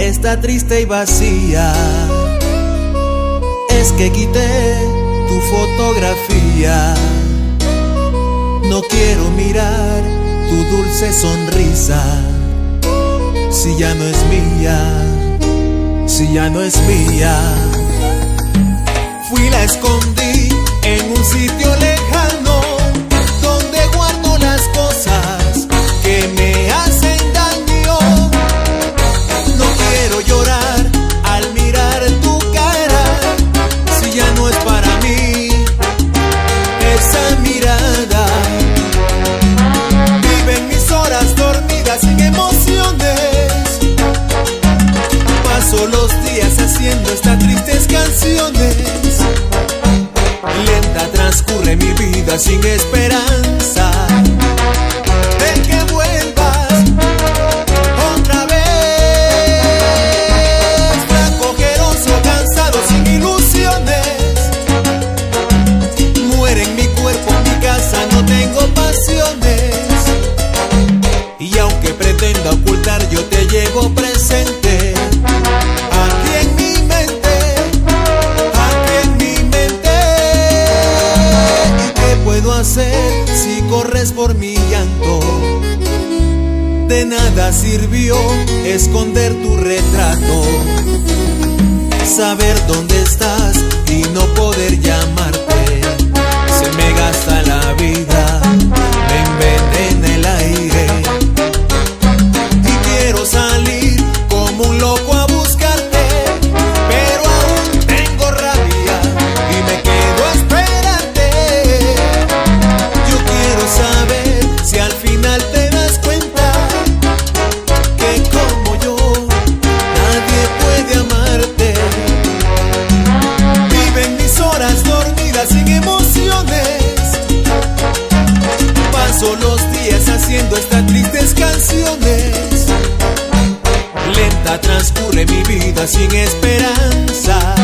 está triste y vacía. Es que quité tu fotografía. No quiero mirar tu dulce sonrisa. Si ya no es mía, si ya no es mía. Fui la escondí sin esperanza. por mi llanto. De nada sirvió esconder tu retrato. Saber dónde estás y no poder llamarte. Se me gasta la vida. Lenta transcurre mi vida sin esperanza.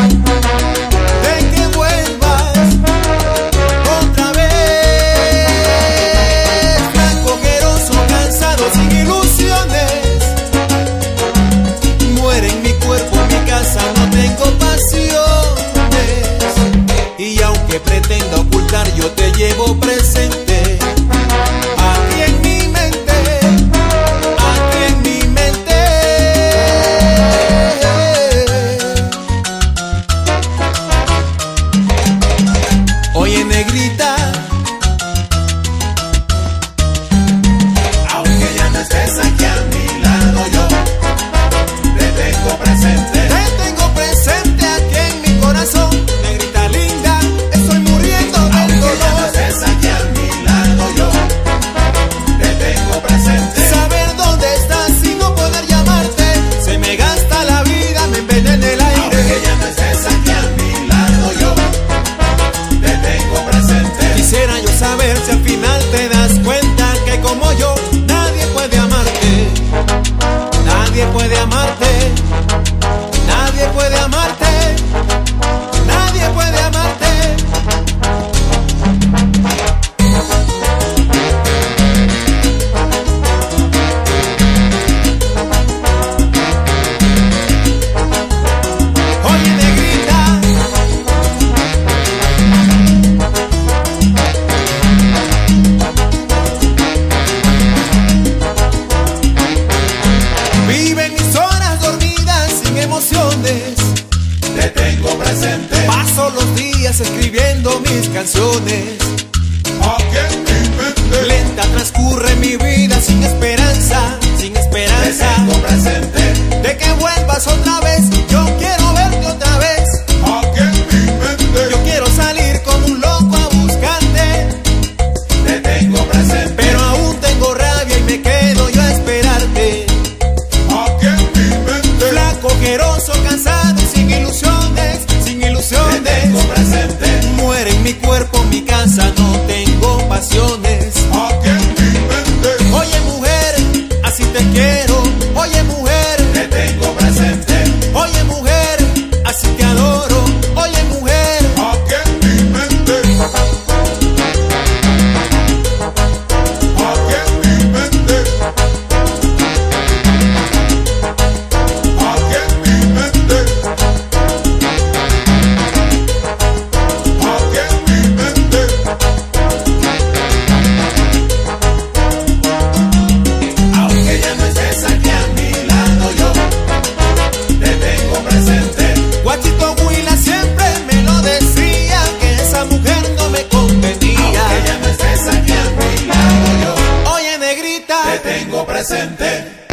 Paso los días escribiendo mis canciones. casa no presente.